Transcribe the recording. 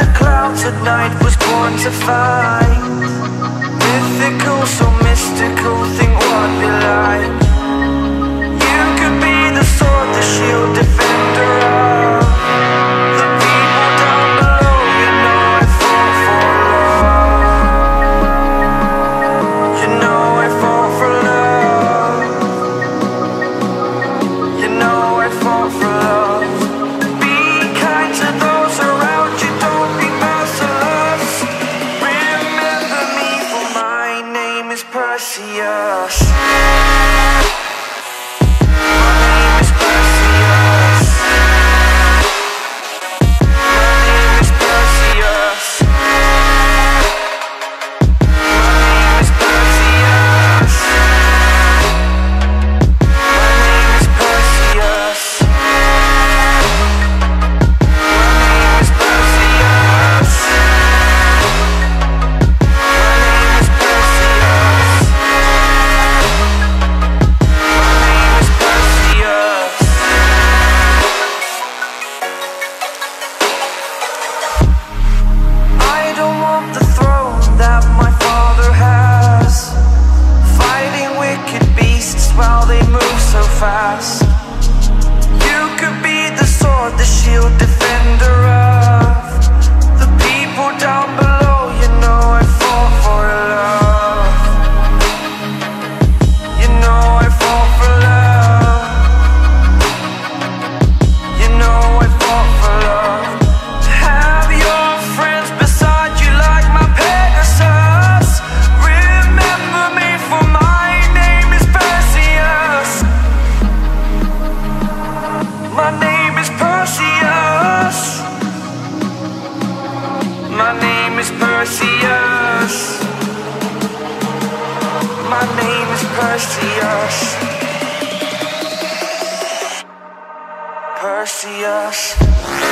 the clouds at night was born to fight. Mythical, so mystical, things Perseus is Perseus. My name is Perseus. Perseus.